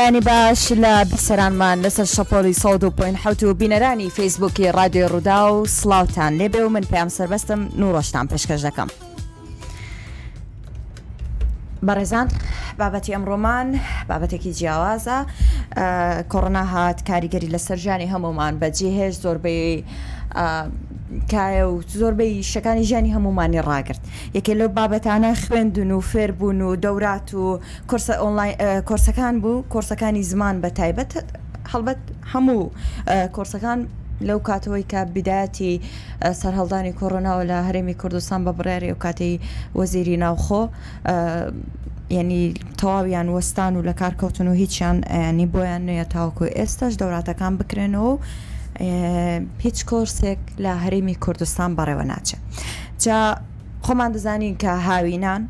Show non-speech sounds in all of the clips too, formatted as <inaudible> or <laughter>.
بەیانی باش لە بسەرانمان لەسەر شەپۆری سەود و پوین حوت و بینەرانی فیسبووکی رادیۆ ڕوودا و سلااوان لێبێ و من پێم سربەستم نوڕۆشتان پێشکەش دەکەم. بەڕێزان بابەتی ئەمڕۆمان بابەتێکی جیاوازە کۆڕنا هات کاریگەری لە سەرژانی هەمومان بەجێهێش زۆربەی کایە و زۆربەی شەکانی ژیانی هەمومانی ڕاگررت یەکێ لەو بابەتانە خوێندون و فێر بوون و دەورات و کورسە ئۆنلاین کورسەکان بوو کورسەکانی زمان بە تایبەت هەڵبەت هەموو کورسەکان لەو کاتەوەی کە بیداەتی سەررهڵدانی کۆڕۆناوە لە هەرێمی کوردستان بە بڕێری و کاتی وەزیری ناوخۆ ینی تەواویان وەستان و لە کارکەوتن و هیچیان ینی بۆیان نوێ تاوکو ئێستاش دەوراتەکان بکرێنەوە و هیچ کۆرسێک لە هەرێمی کوردستان بەڕێوە ناچێت جا خۆمان دەزانین کە هاوینان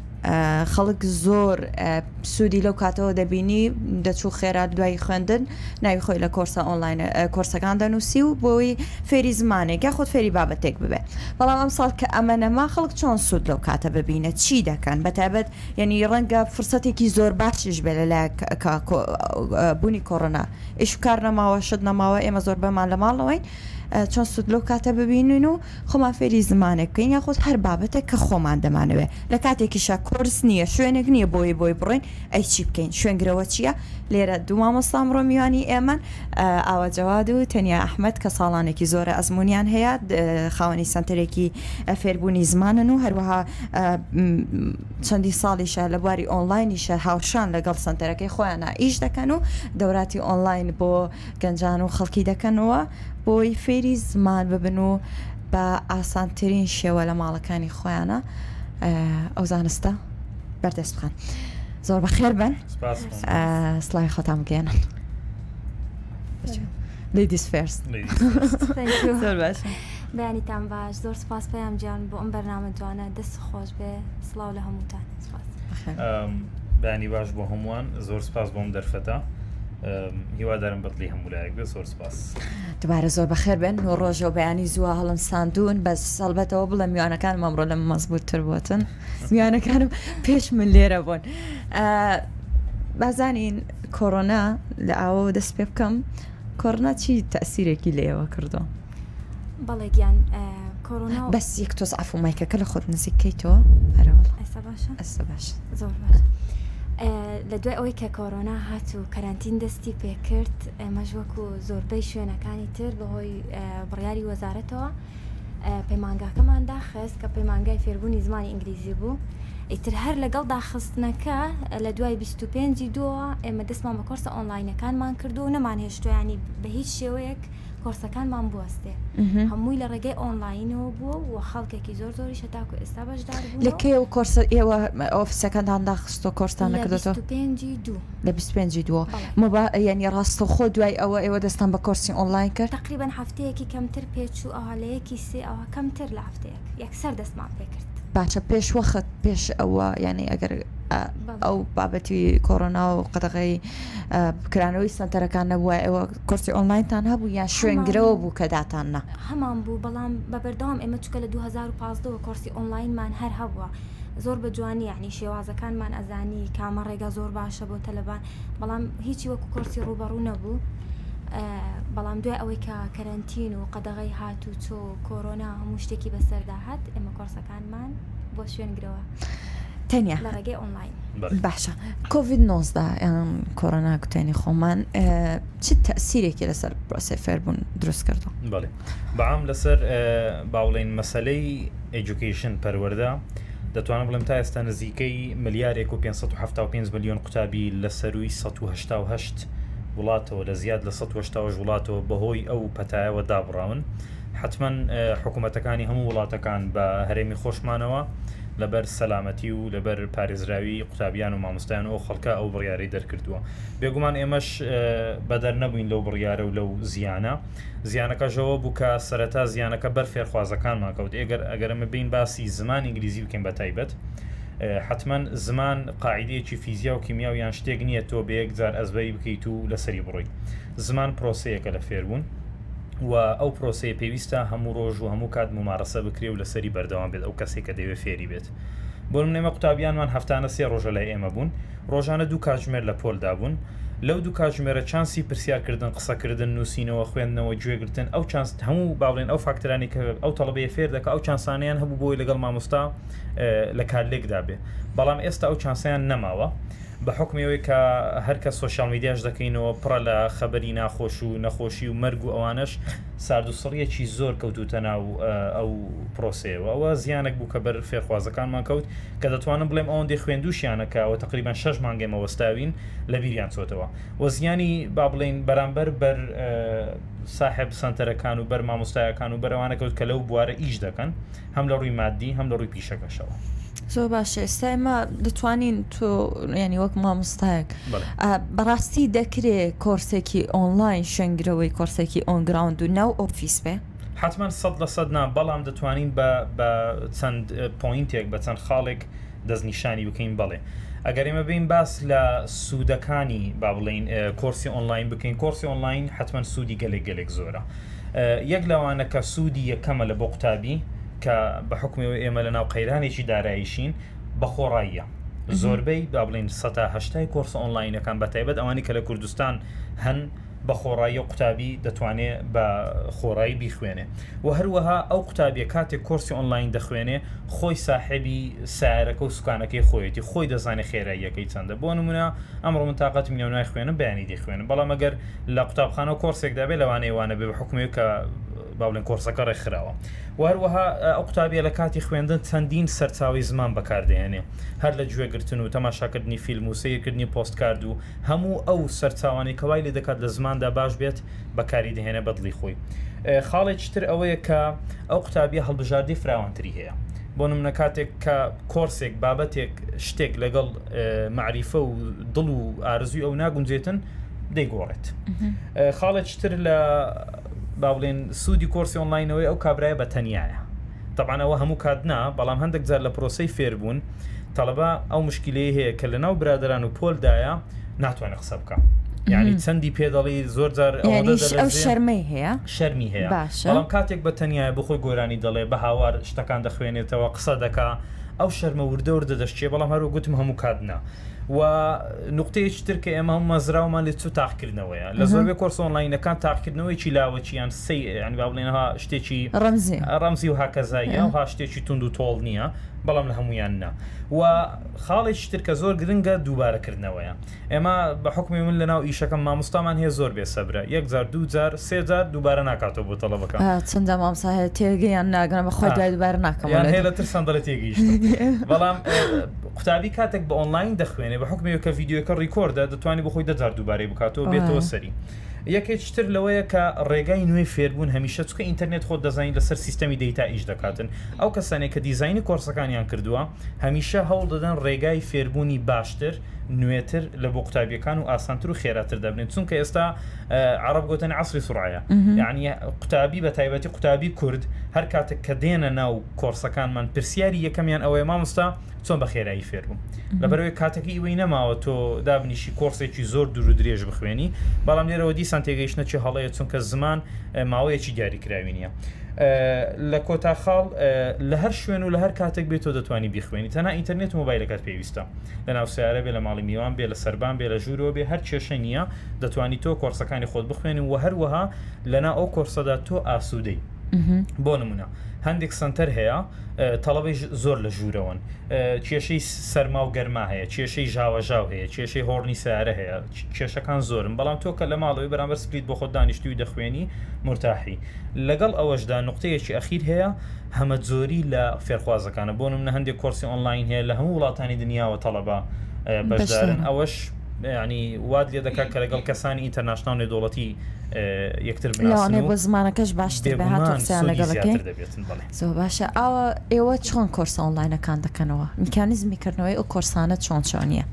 خەڵک زۆر سوودی لەو کاتەوە دەبینی دەچوو خێرا دوای خوێندن ناوی خۆی لە کۆرسە ئۆنلاین کۆرسەکان دەنووسی و بۆی فێری زمانێک یا خۆت فێری بابەتێک ببێ بەڵام ئەم ساڵ کە ئەمە نەما خەڵک چۆن سوود لەو کاتە ببینە چی دەکەن بەتابەت یعنی ڕەنگە فرسەتێکی زۆر باشیش بێ لەلای بوونی کۆڕنا ئیش کار نەماوە شت نەماوە ئێمە زۆر بەمان لە ماڵەوەین چۆن سودلۆ کاتە ببینین و خۆمان فێری زمانە بکەین یاخۆت هەر بابەتە کە خۆمان دەمانەوێت لە کاتێکیشە کورس نییە شوێنێک نییە بۆی بۆی بڕۆین ئەی چی بکەین شوێنگرەوە چییە لێرە دومامۆسلام ڕۆمیوانی ئێمە ئاواجەواد و تەنیا ئەحمد کە ساڵانێکی زۆرە ئەزمونیان هەیە خاوەنی سنتەرێکی فێربوونی زمانن و هەروەها چەندی ساڵیشە لە بواری ئۆنلاینیشە هاوشان لەگەڵ سنتەرەکەی خۆیانە ئیش دەکەن و دەوراتی ئۆنلاین بۆ گەنجان و خەڵکی دەکەنەوە بۆی فێری زمان ببن و بە ئاسانترین شێوە لە ماڵەکانی خۆیانە ئەو زانستە بەردەست بخان زۆر بە خێر بن سلای خۆتان بگێنن لیدیس فێرست <laughs> بەیانیتان باش زۆر سپاس پێیان گیان بۆ ئەم بەرنامە جوانە دەست خۆش بێ سلااو لە هەمووتان بەانی باش بۆ هەمووان زۆر سپاس بۆم دەرفەتە هیوادارم بەتلی هەمولایەک بێ زۆر سپاس. دوبارە زۆر بەخێر بن و ڕۆژە و بەیانی زووە هەڵم ساندون بە سەڵبەتەوە بڵە میوانەکان ئەمڕۆ لە مەزبووتر بووتن میوانەکانم پێش من لێرە بوون بازانین کۆڕۆنا لە ئاوە دەست پێ بکەم کۆڕنا چی تەسیرێکی لێەوە کردو بەڵێ گیان کۆڕۆنا بەس یەک تۆز ئافۆمایکەکە لە خۆت نزیکەیتەوە هەرەوە ئەستا باش زۆر باش. لە دوای ئەوەی کە کۆرۆنا هات و کەرانتین دەستی پێکرد مەژوەکو زۆربەی شوێنەکانی تر بەهۆی بڕیاری وەزارەتەوە پەیمانگاکەمان داخست کە پەیمانگای فێربوونی زمانی ئینگلیزی بوو ئیتر هەر لەگەڵ داخستنەکە لە دوای 25 دووە ئێمە دەستمان بە کۆرسە ئۆنلاینەکانمان کردو و نەمان هێشتویانی بە هیچ شێوەیەک کۆرسەکانمان بوەستێ هەمووی لە ڕێگەی ئۆنلاینەوە بووە و خەڵکێکی زۆر زۆری شەتاکو ئێستا بەشدار لە کێ و کۆرس ئێوە ئۆفیسەکەندان داخستۆ کۆرسستانەکەدەەوە لە 25 دووە مبا یعنی ڕاستە خۆ دوای ئەوە ئێوە دەستان بە کۆرسی ئۆنلاین کرد تقریبان هەفتەیەکی کەمتر پێچوو ئەوهالەیەکی سێ ئەوە کەمتر لە هەفتەیەک یەکسەر دەستمان پێکرد باچە پێش وەخت پێش ئەوە یعنی ئەگەر ئەو بابەتی کۆڕۆنا و قەتەقەی بکرانەوەی سنتەرەکان نەبووە ئێوە کورسی ئۆنلاینتان هەبوو یان شوێنگرەوە بوو کە داتان نا هەمان بوو بەڵام بەبەردەوام ئێمە چکە لە 2015 کورسی ئۆنلاینمان هەر هەبووە. زۆر بە جوانی یعنی شێوازەکانمان ئەزانی کامە ڕێگە زۆر باشە بۆ تەلەبان بەڵام هیچی وەکو کورسی ڕوبەڕوو نەبوو بەڵام دوای ئەوەی کە کەرەنتین و قەدەغی هات و چۆ کۆرۆنا هەموو شتێکی بەسەردا هات ئێمە کۆرسەکانمان بۆ شوێنگرەوە. تەنیا لە ڕێگەی ئۆنلاین باشە کۆVید 90دا کۆرەنا کوتێنی خۆمان چ تەسیرێکی لەسەر پرۆسی فێربوون دروست کردو بەعام لەسەر باوڵین مەسلەی ئەجوکیشن پەروەەردا دەتوانم بڵم تا ئێستا نزیکەی ملیارێک و 575 میلیۆن قوتابی لە سەروی 1970 وڵاتەوە لە زیاد لە 1970 وڵاتەوە بەهۆی ئەو پەتایەوە دابراون حتمما حکوومەتەکانی هەموو وڵاتەکان بە هەرێمی خۆشمانەوە لەبەر سەلامەتی و لەبەر پارێزراوی قوتابیان و مامۆستایان و خەڵکە ئەو بڕیاری دەرکردووە بێگومان ئێمەش بەدەر نەبووین لەو بڕیارە و لەو زیانە زیانەکەژەوە بوو کە سەرەتا زیانەکە بەر فێرخوازەکان ماکەوت ئێگەر ئەگەرمە بین باسی زمان ئینگلیزی بکەین بە تایبەت. حتما زمان قاعدەیەکی فیزیا و کیمیا و یان شتێک نییە تۆ بە یەکجار ئەزبەری بکەیت و لەسری بڕۆیت زمان پرۆسەیەکە لە فێربوون و ئەو پرۆسەیە پێویستە هەموو ڕۆژ و هەموو کات ممارەسە بکرێ و لەسری بەردەوام بێت ئەو کەسێکە دەوێت فێری بێت. بۆ منێمە قوتابیانمان هەفتانە سێ ڕۆژە لای ئێمە بوون ڕۆژانە دوو کاتژمێر لە پۆلدا بوون لەو دوو کاتژمێرە چانسی پرسیارکردن قسەکردن نووسینەوە خوێندنەوە گوێگرتن ئەو چانس هەموو باڵێن ئەو فاکترانی کە ئەو تەڵبێ فێر دەکە ئەو چانسانیان هەبوو بۆی لەگەڵ مامۆستا لە کارلێکدا بێ بەڵام ئێستا ئەو چانسیان نەماوە. بە حکمەوەی کە هەرکە سوۆشال میدیاش دەکەینەوە پڕە لە خەبەری ناخۆش و نەخۆشی و مەرگ و ئەوانش ساردوسڕیەکی زۆر کەوتوتە ناو ئەو پرۆسەیەوە ئەوە زیانێک بوو کە بەر فێرخوازەکانمان کەوت کە دەتوانم بڵێم ئەوەندی خوێندوشیانەکەەوە تقریبان شش مانگەمە وەستاوین لە بیریان چۆتەوە وە زیانی با بڵێن بەرامبەر بەر صاحب سنتەرەکان و بەر مامۆستایەکان و بەرەوانەکەوت کە لەو بوارە ئیش دەکەن هەم لە ڕووی مادی هەم لە ڕووی پیشەکەشەوە. زۆر باشە ئێستا ئێمە دەتوانین تۆ ینی وەک مامۆستایەک بەڕاستی دەکرێت کۆرسێکی ئۆنلاین شنگرەوەی کۆرسێکی ئۆنگراوند و ناو ئۆفیس بێ حتمان سەد لە سەدنا بەڵام دەتوانین بە چەند پوینتێک بە چەند خاڵێک دەستنیشانی بکەین بڵێ ئەگەر ئێمە بین باس لە سوودەکانی با بڵین کۆرسی ئۆنلاین بکەین کۆرسی ئۆنلاین حتمما سوودی گەلێک گەلێک زۆرە یەک لەوانە کە سوودی یەکەمە لە بۆ قوتابی کە بە حکمی و ئێمە لە ناو قەیرانێکی داراییشین بەخۆڕاییە زۆربەی با بڵین سەهشتای کۆرس ئۆنلاینەکان بە تایبەت ئەوانی کە لە کوردستان هەن بە خۆڕایی و قوتابی دەتوانێت بە خۆڕایی بیخوێنێ و هەروەها ئەو قوتابیە کاتێک کۆرسی ئۆنلاین دەخوێنێ خۆی ساحبی سارەکە و سوکانەکەی خۆیەتی خۆی دەزانێت خێراییەکەی چەندە بۆ نمونە ئەمڕۆ من تااقەت میلیۆنای خوێنە بەیانی دەخوێنن بەڵام ئەگەر لە قوتابخانە و کۆرسێک دەبێت لەوانەیەوانە بێ بە حکومی کە باڵێن کۆرسەکە ڕێکخراوە وهروەها ئەو قوتابیە لە کاتی خوێندن چەندین سەرچاوی زمان بەکاردێنێ هەر لە گوێگرتن و تەماشاکردنی فیلم و سەیەکردنی پۆستکارد و هەموو ئەو سەرچوانی کەوای لێ دەکات لە زماندا باش بێت بەکاری دەهێنە بەدڵی خۆی خاڵێکتر ئەوەیە کە ئەو قوتابی هەڵبژاردی فراوانتری هەیە بۆ نمونە کاتێک کە کۆرسێک بابەتێک شتێک لەگەڵ معریفە و دڵ و ئارزوی ئەو ناگونجێتن دەیگۆڕێت خاڵێکتر لە با بڵێن سوودی کۆرسی ئۆنلاینەوەی ئەو کابرایە بە تەنایە طبعاەوە هەموو کاتنا بەڵام هەندێک جار لە پرۆسی فێربوون تەلبە ئەو مشکلی هەیە کە لە ناو برادران و پۆلدایە ناتوانێت قسە بکە یعنی چەندی پێدەڵی زۆر جار شەرمی هەیە شەرمی هەیە بەڵام کاتێک بە تەنایە بخۆی گۆرانی دەڵێ بە هاوار شتەکان دەخوێنێتەوە قسە دەکا ئەو شەرمەوردە وردە دەشتێ بەڵام هەرو گوتم هەموو کاتنا و نقطەیەکی تر کە ئێمە مەزراومان لە چو تاقکردنەوەیە لە زۆربەی کۆرس ئۆنلاینەکان تاقکردنەوەیکی لاوەچیان سی ئەنی با بڵێنها شتێکی ڕمزی ڕەمزی و هاکەزاییە و ها شتێکی تونند و تۆڵ نییە بەڵام لە هەمویان نا و خاڵی شتر کە زۆر گرنگە دووبارەکردنەوەیە ئێمە بە حکمی من لەناو ئیشەکەم مامۆستامان هەیە زۆر بێسەبرە 1000 سێجار دووبارە ناکاتەوە بۆ تەڵەبەکە چنددە مامساهەیە تێگەیان ناگەنە بە خۆی دووبارە ناکەم هەیە لە تر سندڵە تێگەیش <laughs> بەڵام قوتابی کاتێک بە ئۆنلاین دەخوێنێ بە حکمەوە کە یددیوەکە ریکۆردە دەتوانانی بخۆی دەزار دووبارەی بکاتەوە بێتەوە سەری. یەکێکتر لەوەیە کە ڕێگای نوێ فێربوون هەمیشە چکە ئینتەرنێت خۆ دەزانین لەسەر سیستەمی دەیتا ئیش دەکاتن ئەو کەسانێک کە دیزانی کۆرسەکانیان کردووە هەمیشە هەوڵ دەدەن ڕێگای فێربوونی باشتر نوێتر لە بۆ قوتابیەکان و ئاسانتر و خێراتر دەبنێت چونکە ئێستا عرب گوتن عسری سوڕایە یعنی قوتابی بە تایبەتی قوتابی کورد هەر کاتێک کە دێنە ناو کۆرسەکانمان پرسیاری یەکەمیان ئەوەی مامۆستا چۆن بە خێرایی فێربووم لەبەرەوەی کاتەکە ئیوەی نەماوە تۆ دابنیشی کۆرسێکی زۆر دوور و درێژ بخوێنی بەڵام لێرەوە دیسان تێگەیشتەچی هەڵەیە چونکە زمان ماوەیەکی دیاریکراوی نییە. لە کۆتاخاڵ لە هەر شوێن و لە هەر کاتێک بێت تۆ دەتوانانی بیخوێنی تەنا ئینتەرنێت مۆبایلەکەت پێویستە لە ناوسیارە بێ لە ماڵی میوان بێ لە سەربان بێ لە ژوورەوە بێ هەر کێشە نییە دەتوانی تۆ کۆرسەکانی خۆت بخوێنی و هەروەها لەنا ئەو کۆرسەدا تۆ ئاسوودەی بۆ نمونە. هەندێک سنتەر هەیە تەڵەبی زۆر لە ژوورەوەن کێشەی سەرما و گەرما هەیە کێشەی ژاوەژاو هەیە کێشەی هۆرنی سارە هەیە کێشەکان زۆرم بەڵام تۆکە لە ماڵەوەی بەرامبەر سپیت بۆ خۆت دانیشتوی دەخوێنی مرتاحی لەگەڵ ئەوەشدا نقطەیەکی ئەخیر هەیە هەمە زۆری لە فێرخوازەکانە بۆنم نە هەندێک کورسی ئۆنلاین هەیە لە هەموو وڵاتانی دنیاوە تەڵەبە بەشدارن ئەوەش ینی واد لێ دەکات کە لەگەڵ کەسانی ئینتەرناشناڵ نێدوڵەتی یەکتر بناێ بۆ زمانەکەش باشتر بە هاتوسیان لەگەڵەکەی زۆ باشە ئەوە ئێوە چۆن کۆرس ئۆنلاینەکان دەکەنەوە میکانیزمیکردنەوەی ئەو کۆرسانە چۆن چۆنیە.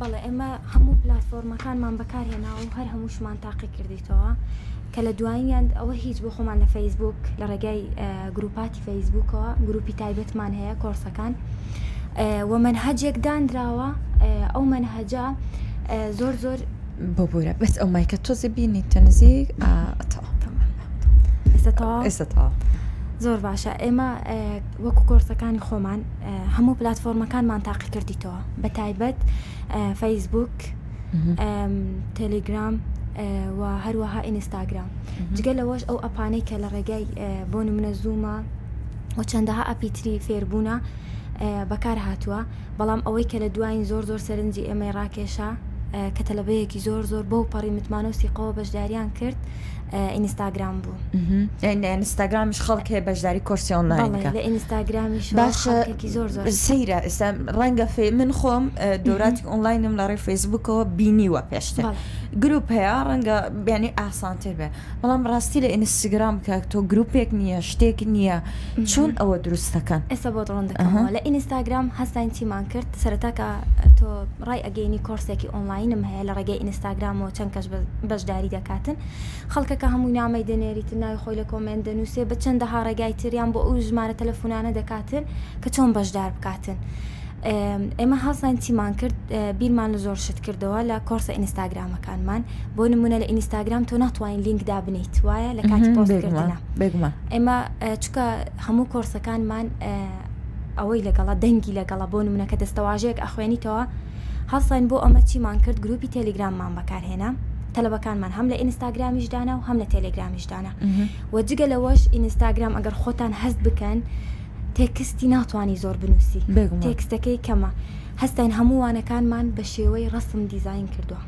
بەڵێ ئێمە هەموو پلتفۆرمەکانمان بەکارهێناوە و هەر هەمووشمان تاقی کردیتەوە کە لە دواییان ئەوە هیچ بۆ خۆمان لە فەیسبوک لە ڕێگای گروپاتی فەیسبوکەوە گروپی تایبەتمان هەیە کۆرسەکان. آه، ومنهجك دان دراوا آه، او منهجا آه، زور زور بوبورا بس او مايكا توزي بيني تنزيق اتا استطاع استطاع زۆر باشە ئێمە وەکو کۆرسەکانی خۆمان هەموو پلتفۆرمەکانمان تاقی کردیتەوە بە تایبەت فەیسبوک بتايبت فيسبوك هەروەها ئینستاگرام جگە لەوەش ئەو ئەپانەی کە لە ڕێگەی بۆ منە زوومە و چەندەها فيربونا فێربووە بەکار هاتووە بەڵام ئەوەی کە لە دوایین زۆر زۆر سەرنجی ئێمەی ڕاکێشە کە تەلبەیەکی زۆر زۆر بەو پەڕی متمانۆسی قەوە بەشداریان کرد ئینستاگرام بوو ئینستاگرامش خەڵکێ بەشداری کورسیۆن لە ئینستاگرامیش باشکی زۆر زۆر سەیرە ئێستا ڕەنگە فێ من خۆم دۆراتی ئۆنلاینم لە ڕێ فیسبوکەوە بینیوە پێشتر گروپ هەیە ڕەنگە بیانی ئاسانتر بێ بەڵام ڕاستی لە ئینستاگرام کە تۆ گروپێک نییە شتێک نییە چۆن ئەوە دروستەکەن ئێستا بۆ ڕۆند لە ئینستاگرام هەستان چیمان کرد سەرتاکە تۆ ڕای ئەگەینی کۆرسێکی ئۆنلاینم هەیە لە ڕێگەی ئینستاگرام و چەند کەش بەشداری دەکاتن خەڵکەکە هەموو نامی دەنێریتن ناوی خۆی لە کۆمێن دەنووسێ بە چەندەها ڕێگای تریان بۆ ئەو ژمارە تەلەفۆنانە دەکاتن کە چۆن بەشدار بکاتن. ئێمە هەڵسان چیمان کرد بیرمان لە زۆر شت کردەوە لە کۆرسە ئینستاگرامەکانمان بۆ نمونە لە ئینستاگرام تۆ ناتوانین لینک دابنیت وایە لە کاتی پۆستکردە ئێمە چکە هەموو کۆرسەکانمان ئەوەی لەگەڵا دەنگی لەگەڵا بۆ نمونەکە دەستەواژەیەک ئەخوێنیتەوە هەڵسان بۆ ئەمە چیمان کرد گروپی تەلیگراممان بەکارهێنا تەلەبەکانمان هەم لە ئینستاگرامیشدانا و هەم لە تەلگرامیشدانا وە جگە لەوەش ئینستاگرام ئەگەر خۆتان هەست بکەن تێکستی ناتوانانی زۆر بنووسی تێکستەکەی کەمە هەستین هەمووانەکانمان بە شێوەی ڕسم دیزین کردووە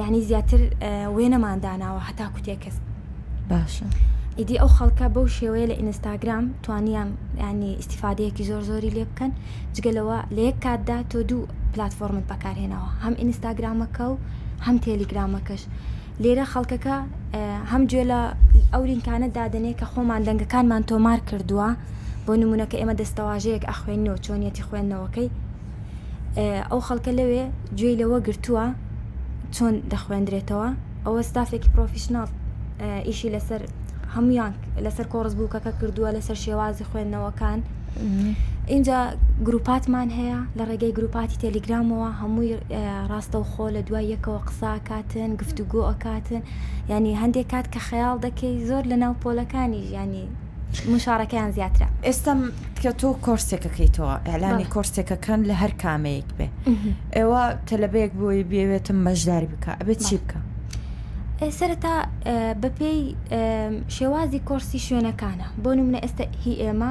یعنی زیاتر وێنەمان داناوە هەتا کوتێکست باشە ئیدی ئەو خەڵکە بەو شێوەیە لە ئینستاگرام توانیان ینی استیفادەیەکی زۆر زۆری لێ بکەن جگەلەوە لە یەک کاتدا تۆ دوو پلتفۆرمت بەکارهێنەوە هەم ئینستاگرامەکە و هەم تێلیگرامەکەش لێرە خەڵکەکە هەم گوێ لە ئەو لینکانە دادنێ کە خۆمان دەنگەکانمان تۆمار کردووە بۆ نمونونەکە ئێمە دەستەواژەیەک ئەخوێنەوە چۆنیەتی خوێندنەوەکەی ئەو خەڵکە لەوێ گوێی لەوە گرتووە چۆن دەخوێندرێتەوە ئەوە ستافێکی پرۆفیشنال ئیشی لەسەر هەمویان لەسەر کۆڕزبووکەکە کردووە لەسەر شێوازی خوێندنەوەکان اینجا گروپاتمان هەیە لە ڕێگەی گروپاتی تەلیگرامەوە هەمووی ڕاستە و خۆ لە دوای یەکەوە قساکاتن گفتوگۆ ئەکاتن ینی هەندێک کات کە خەیاڵ دەکەی زۆر لە ناو پۆلەکانی ژیانی مشارەکەیان زیاترا ئێستا کە تۆ کۆرسێکەکەیتەوە ئەلانی کۆرسێکەکەن لە هەر کامەیەک بێ ئێوە تەلبەیەک بۆی بێوێتم مەژداری بکە ئەبێت چی بکە سەرەتا بەپێی شێوازی کۆرسی شوێنەکانە بۆ نمونە ئێستا هی ئێمە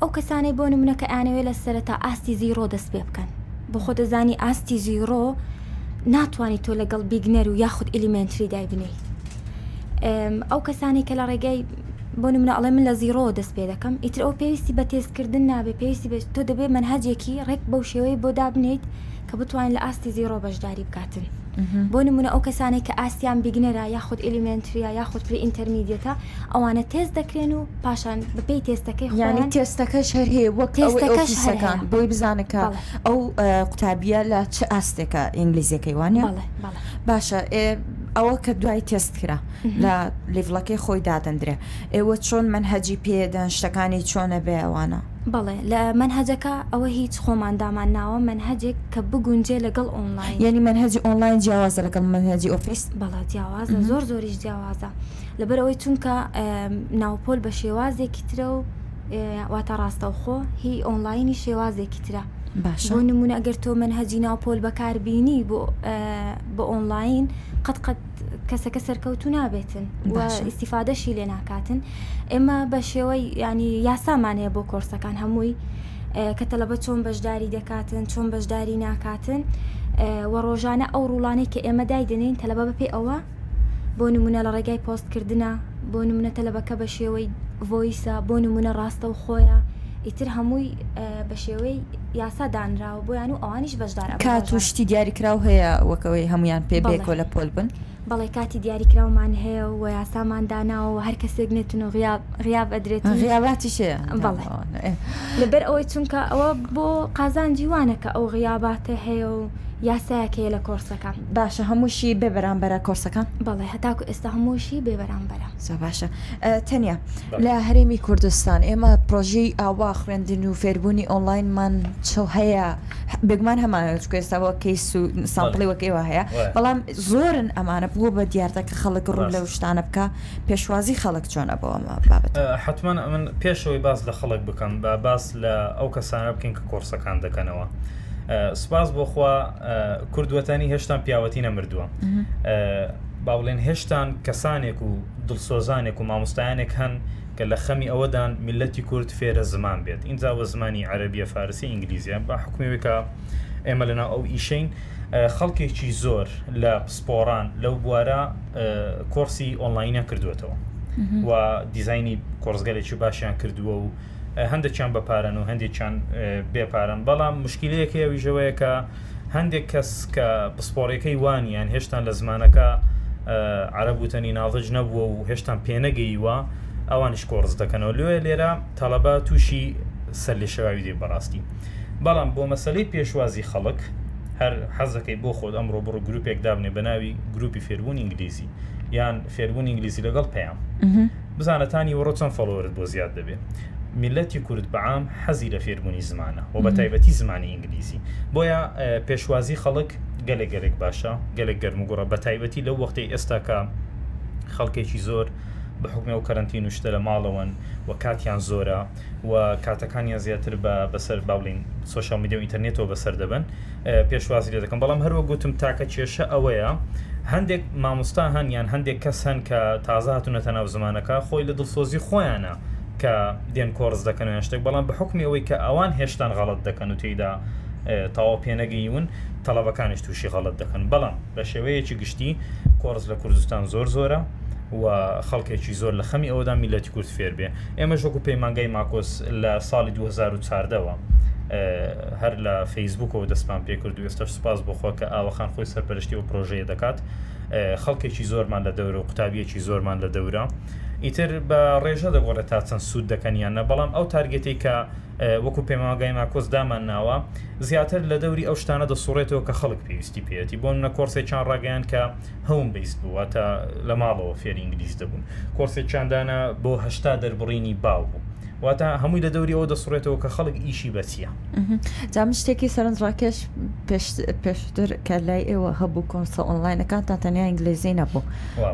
ئەو کەسانەی بۆ نمونەکە ئاانەوێت لە سەرەتا ئاستی زیرۆ دەست پێ بکەن بۆ خۆ دەزانی ئاستی زیرۆ ناتوانانی تۆ لەگەڵ بیگنەر و یاخود ئلیمنتری دایبنیت ئەو کەسانی کە لە ڕێگەی بۆ نمونە ئەڵێ من لە زیرۆ دەست پێ دەکەم ئیتر ئەو پێویستی بە تێزکردن نابێ پێویستی بێت تۆ دەبێت منهاجێکی ڕێک بەو شێوەیە بۆ دابنیت کە بتوانین لە ئاستی زیرۆ بەشداری بکاتن بۆ نمونە ئەو کەسانێک کە ئاسیان بیگنەرا یاخود ئلیمنتریە یاخود پری ئینتەرمیدیەتە ئەوانە تێز دەکرێن و پاشان بەپی تێستەکەی یانی تێستەکەش هەر هەیە وەک تێستەکەشەکان بۆی بزانەکە ئەو قوتابیە لە چه ئاستێکە ئینگلیزیەکەی وانە باشە ئەوە کە دوای تست کرا لە لیڤڵەکەی خۆی دادەندرێ ئێوە چۆن من هەجی پێدەن شتەکانی چۆنە بێ ئەوانە بەڵێ لە منهجەکە ئەوە هیچ خۆماندامان ناوە منهجێک کە بگونجێ لەگەڵ ئۆنلاین یعنی منهجی ئۆنلاین جیاوازە لەگەڵ منهجی ئۆفیس بەڵات جیاوازە زۆر زۆریش جیاوازە لەبەرەوەی چونکە ناوپۆل بە شێوازێکی ترە و واتە ڕاستەوخۆ هی ئۆنلاینی شێوازێکی ترە بۆ نمونە ئەگەر تۆ من هەزی ناوپۆل بەکاربیینی بۆ بە ئۆنلاین قەت قەت کەسەکە سەرکەوتو نابێتن و ئیسیفادەشی لێ ناکاتن ئێمە بە شێوەی ینی یاسامانەیە بۆ کۆرسەکان هەمووی کە تەلەبە چۆن بەشداری دەکاتن چۆن بەشداری ناکاتن وە ڕۆژانە ئەو ڕوڵانەی کە ئێمە دایدنین تەلەبە بەپێ ئەوە بۆ نمونە لە ڕێگای پۆستکردە بۆ نمونە تەلەبەکە بە شێوەی ڤۆیسە بۆ نمونە ڕاستە و خۆیە ئیتر هەمووی بە شێوەی یاسا دانراوە بۆیان و ئەوانیش بەشدار کاتوشتی دیاریکرااو هەیە وەکەوەی هەمویان پێ بێکۆ لە پۆل بن بەڵێ کاتی دیاریکراومان هەیە و یاسامان داناوە هەر کەسێک نێتون و غیاب ئەدرێت غیاباتیشێ بەڵێ لەبەر ئەوەی چونکە ئەوە بۆ قازان جیوانەکە ئەو غیاباتە هەیە و یاسایەکەی لە کۆرسەکان باشە هەمووشی بێبەرامبەرە کۆرسەکان بەڵێ هەتاکو ئێستا هەمووشی بێبەرامبەرە باشە تەنیا لە هەرێمی کوردستان ئێمە پرۆژی ئاوا خوێندن و فێربوونی ئۆنلاینمان چڵ هەیە بگومان هەمانکو ئێستاەوە کەیس و ساڵی وەکەوە هەیە بەڵام زۆرن ئەمانە بوو بە دیارتەکە خەڵک ڕوو لە شتانە بکە پێشوازی خەڵک چۆنە بەوەمە بابەت حتمان من پێشەوەی باس لە خەڵک بکەن بە باس لە ئەو کەسانە بکەین کە کۆرسەکان دەکەنەوە. سپاس بۆخوا کوردوەتانی هێشتان پیاوەتی نەمردووە با بڵێن هێشتان کەسانێک و دڵسۆزانێک و مامۆستایانێک هەن کە لە خەمی ئەوەدان میلەتی کورد فێرە زمان بێت اینجاوە زمانی عربیە فارسی ئینگلیزیە با حکومێکە ئێمە لەنا ئەو ئیشین خەڵکێکی زۆر لە سپۆران لەو بوارە کۆرسی ئۆنلاینە کردوێتەوە و دیزایانی کۆرزگەلێکی باشیان کردووە و هەندێکیان بەپارن و هەندێکیان بێپارن بەڵام مشکلەیەکی ئەویژەوەیە کە هەندێک کەس کە پسپۆڕەکەی وانیان هێشتان لە زمانەکە عرەبوتنی ناڵژ نەبووە و هێشتان پێنەگەیوە ئەوانش کۆرز دەکەنەوە لێ لێرە تەڵەبە تووشی سەر لێ شەواوی دێ بەڕاستی بەڵام بۆ مەسلەی پێشوازی خەڵک هەر حەزەکەی بۆ خۆت ئەمڕۆ بڕ گرروپێک دابنێ بەناوی گروپی فێربوون ئینگلیزی یان فێربوون ئینگلیزی لەگەڵ پێیان بزانەتانی وەڕۆ چەند فەلۆرت بۆ زیاد دەبێت میلەتی کورد بەعام حەزی لە فێربوونی زمانە و بە تایبەتی زمانی ئینگلیزی بۆیە پێشوازی خەڵک گەلێک گەلێک باشە گەلێک گەرمگوڕە بە تایبەتی لەو وەختی ئێستا کە خەڵکێکی زۆر بە حکمە و کەرنتین وشتە لە ماڵەوەن و کاتیان زۆرە و کاتەکانیان زیاتر بە بەسەر باڵین سوۆشال میدیو ئینتەرنێتەوە بەسەر دەبن پێشوازی لێ دەکەم بەڵام هەروە گوتم تاکە کێشە ئەوەیە هەندێک مامۆستا هەن یان هەندێک کەس هەن کە تازاتونەتە ناو زمانەکە خۆی لە دڵسۆزی خۆیانە کە دێن کۆرس دەکەن شتێک بەڵام بە حکمی ئەوەی کە ئەوان هێشتان غەڵت دەکەن و تێدا تاوا پێنەگەیون تەڵەبەکانش تووشی غەڵت دەکەن بەڵام بە شێوەیەکی گشتی کۆرس لە کوردستان زۆر زۆرە و خەڵکێکی زۆر لە خەمی ئەودا میلەتی کورد فێر بێ ئێمە ژۆکو پەیمانگەی ماکۆس لە ساڵی 2014ەوە هەر لە فەیسبوکەوە دەستمان پێ کرد و ئێستا سوپاس بخۆ کە ئاوەخان خۆی سەرپەرشتی و پرۆژەیە دەکات خەڵکێکی زۆرمان لە دەورە و قوتابیەکی زۆرمان لە دەورە ئیتر بە ڕێژە دەگۆڕێت تا چەند سوود دەکەنیانە بەڵام ئەو تارگەتی کە وەکو پێماگای ماکۆز دامان ناوە زیاتر لە دەوری ئەو شتانە دەسوڕێتەوە کە خەڵک پێویستی پێێتی بۆن نە کۆرسی چان ڕاگەیان کە هەوم بیست بووە تا لە ماڵەوە فێری ئینگلیس دەبوون کۆرسی چاندانە بۆ هشتا دەربڕینی باو بوو واتە هەمووی لە دەوری ئەوە دەسڕێتەوە کە خەڵک ئیشی بەچیە جام راكش سەرنجڕاکێش پێشتر کە لای ئێوە هەبوو کۆنسە ئۆنلاینەکان تا تەنیا ئینگلیزی نەبوو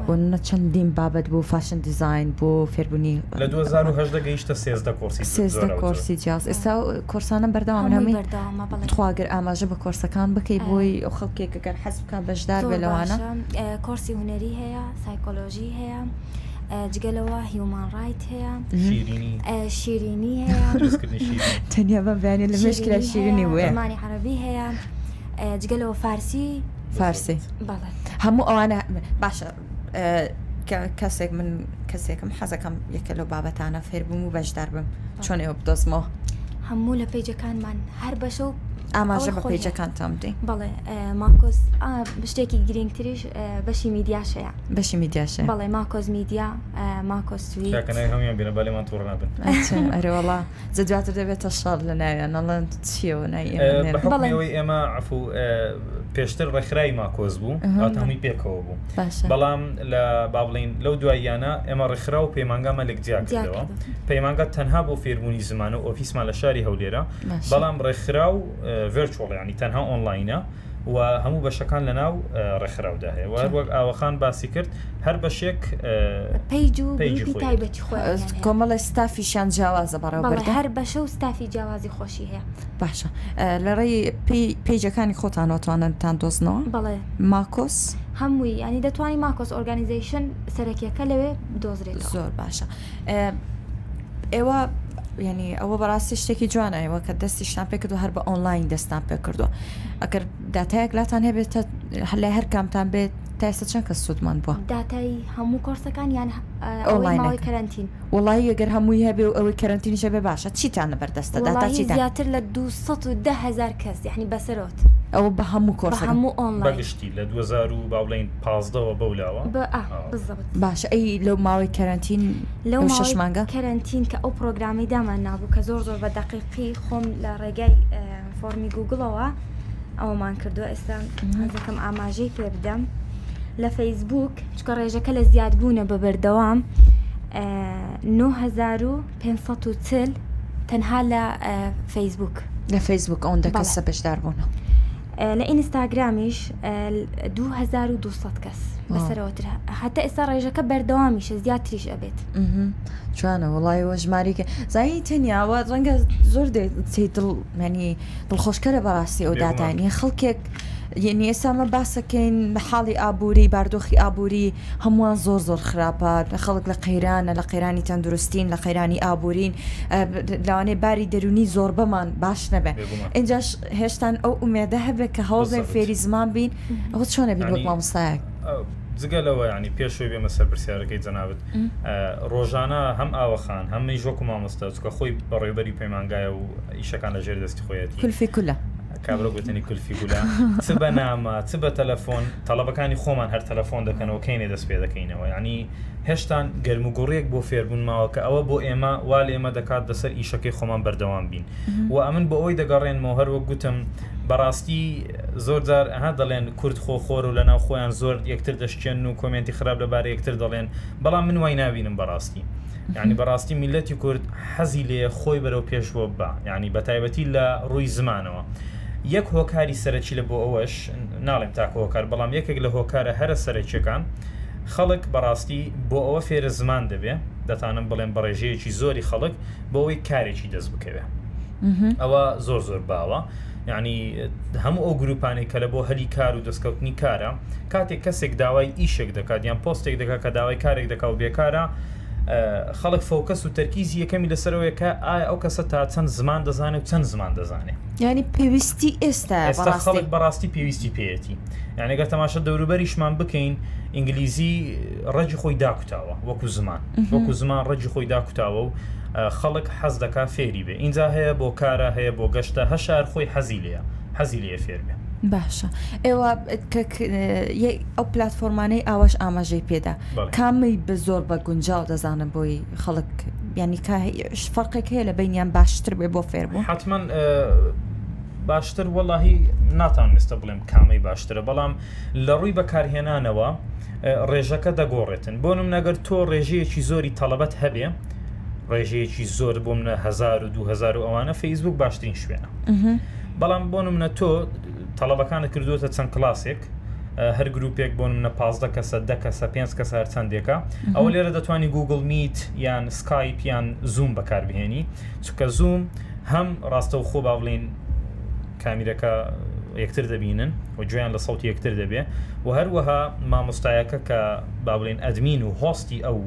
بۆە چەندین بابد بو فاشن دیزین بۆ فێربوونی لە 2010 گەیشتە سێزدە کۆرسی سێزدە کۆرسی جیاز ئێستا کورسانە بەردەوامەمیخواگر ئاماژە كان بكي بو او خەڵکێکەکەن كان حسب كان بێ بلوانا كورسي هنري هەیە سايكولوجي هەیە. جگەلەوە هي ڕایت هەیە شیرینی تەنیا بە بیانێ لە مشکلە شیرینی وێمانی عەربی هەیە جگەلەوە فارسی فارسی هەموو ئەوانە باشە کەسێک من کەسێکم حەزەکەم كم لەو بابا تانا بووم و بەشدار بم چۆن ئێوە بدۆزمەوە هەموو لە پێیجەکانمان هەر بەشە و ئاماژە بە پێیجەکانتان بدەین بڵێ ماکۆس شتێکی گرنگتریش بەشی میدیاشەیە بەشی میدیاشە بەڵێ ماکۆز میدیا ماکۆسوی بەلێمان تۆڕ نابن ئەرێوەڵا جە دواتر دەبێتە شەڵ لە ناویان نەڵەن چیەوە نای بەڵێ ئێمە عفو پێشتر ڕێکخرای ماکۆز بوو هاتەمی پێکەوە بوو بەڵام لە بابڵین لەو دواییانە ئێمە ڕێکخرا و پەیمانگا مەلکجیا کردەوە پەیمانگا تەنها بۆ فێربوونی زمان و ئۆفیسمان لە شاری هەولێرە بەڵام ڕێکخرا و ڤرچۆڵیانی تەنها ئۆنلاینە و هەموو بەشەکان لە ناو ڕێکخراودا هەیە وەک ئاوەخان باسی کرد هەر بەشێک کۆمەڵی ستافی شان جیاوازە بەڕێ هەر بەشە و ستافی جیاوازی خۆشی هەیە باشە لە ڕێی پیجەکانی خۆتانەتواننتان دۆزنەوە بەڵێ ماکۆس. هەمووی ینی دەتوانانی ماکۆس ئۆرگانیزیشن سەرەکیەکە لەوێ دۆزرێت زۆر باشە ئێوە ینی ئەوە بەڕاستی شتێکی جوانایەوە کە دەستی شتان پێ کردو هەر بە ئۆنلاین دەستان پێ کردووە ئەگەر داتایەک لاتان هەبێت لە هەر کامتان بێت تاسە چەند کە سوودمان بووە داتایی هەموو کۆرسەکان یان ئۆلاینەوەی کەرنتین وڵی ئەگەر هەمووی هەبێ و ئەوەی کەرنتینیشە بێ باشە چیتانە بەردەستە داتا چی زیاتر لە 200 هزار کەس یعنی بەسەرۆت ئەوە بە هەموو کۆرس هەموو ئۆنلاینشتی لە 2000 و باڵین پازدەوە بەولاوە باشە ئەی لەو ماوەی کەرەنتین لەو شەشمانگە کەرەنتین کە ئەو پرۆگرامی دامان نابوو کە زۆر زۆر بە دقیقی خۆم لە ڕێگای فۆرمی گوگڵەوە ئەومان کردو ئێستا هەزەکەم ئاماژەی پێ بدەم لە فەیسبوک چکە ڕێژەکە لە زیاد بوونە بە بەردەوام 9540 تەنها لە فەیسبوک لە فەیسبوک ئەوەندەکە سەپشدار بوونە. لە ئینستاگرامیش 2200 کەس بەسەرەوەترا حتا ئێستا ڕێژەکە بەردەوامیشە زیاتریش ئەبێت چوانە وڵایەوە ژماریکە زایی تەنیاوە ڕەنگە زۆر دڵ منی دڵخۆشکە لە بەڕاستی ئەو داتانی خەڵکێک یعنی ئێسامە باسەکەین حاڵی ئابووری باردۆخی ئابووری هەمووان زۆر زۆر خراپە خەڵک لە قەیرانە لە قەیرانی تەندروستین لە قەیرانی ئابوورین لاوانێ باری دەرونی زۆر بەمان باش نەبێ اینجاش هێشتان ئەو ئومێدە هەبێت کە هەوڵێن فێری زمان بین ئەو چۆنە بین وەک مامۆستایەک زگەلەوە ینی پێشوی بێمە سەر پرسیارەکەی جەناوت ڕۆژانە هەم ئاوەخان هەممی ژۆک و مامۆستا چکە خۆی بەڕێبەری پەیمانگایە و ئیشەکان لە ژێر دەستی خۆیەتی کلفی کولە کابرا گوتنی کلفی گولا چ بە نامە چ بە تەلەفۆن تەڵەبەکانی خۆمان هەر تەلەفۆن دەکەنەوە کەینێ دەست پێ دەکەینەوە ینی هێشتان گەرموگوڕیەک بۆ فێربوون ماوە کە ئەوە بۆ ئێمە وا ئێمە دەکات دەسەر ئیشەکەی خۆمان بەردەوام بین و ئەمن بۆ ئەوی دەگەڕێنمەوە هەروە گوتم بەڕاستی زۆرجار ئەها دەڵێن کورد خۆخۆر و لەناو خۆیان زۆر یەکتر دەشتێن و کمنتی خراپ لەبارە یەکتر دەڵێن بەڵام من وای نبینم بەڕاستی. ینی بەڕاستی میلەتی کورد حەزی لێ خۆی بەرەو پێشوە بە ینی بە تایبەتی لە ڕووی زمانەوە یەک هۆکاری سەرەکی لە بۆ ئەوەش ناڵێن تاکە هۆکار بەڵام یەکێک لە هۆکارە هەرە سەرچەکان خەڵک بەڕاستی بۆ ئەوە فێرە زمان دەبێ دەتانم بڵێن بەڕێژەیەکی زۆری خەڵک بۆەوەی کارێکی دەست بکەوێ ئەوە زۆر زۆر باوە. ینی هەموو ئەو گروپانی کە لە بۆ هەلی کار و دەستکەوتنی کارە کاتێک کەسێک داوای ئیشێک دەکات یان پۆستێک دەکات کە داوای کارێک دەکا و بێکارە خەڵک فۆکەس و تەرکیزی یەکەمی لەسەرەوەیەکە ئایا ئەو کەسە تا چەند زمان دەزانێت و چەند زمان دەزانێت ینی پێویستی ئێستا ئێستا خەڵک بەڕاستی پێویستی پێەتی یانەگە تەماشە دەوروبەریشمان بکەین ئینگلیزی ڕەجی خۆی داکوتاوە وەکو زمان وەکو زمان ڕەجی خۆی داکوتاوە و خەڵک حەز دەکا فێری بێ اینجا هەیە بۆ کارە هەیە بۆ گەشتە هەشار خۆی حەزی لەیە حەزی لێ فێربێ باشە ئێوە ئەو پلتفۆرمانەی ئاوەش ئاماژەی پێدا کامی بە زۆر بە گونجاو دەزانم بۆی خەڵک ینی فەرقێک هەیە لە بینیان باشتر بێ بۆ فێربوو حما باشتر وەڵاهی ناتانویستە بڵێم کامی باشترە بەڵام لە ڕووی بەکارهێنانەوە ڕێژەکە دەگۆڕێتن بۆ نم نەگەر تۆ ڕێژەیەکی زۆری تەلەبەت هەبێ ڕێژەیەکی زۆر بۆم 1000 و 2000 ئەوانە فەیسبوک باشترین شوێنە بەڵام بۆ نمە تۆ تەڵەبەکانە کردووەتە چەند کلاسێک هەر گرروپێک بۆن منە پازدە کەسە دە کەسە پێ کەسە هەر چندێکە ئەو لێرە دەتوانانی گوگل میت یان سکایپ یان زوم بەکاربهێنی چکە زوم هەم ڕاستە و خۆ با بڵین کامیرەکە یەکتر دەبینن و گویان لە سەوتی یەکتر دەبێ و هەروەها مامۆستایەکە کە با بڵێن ئەدمین و هۆستی ئەو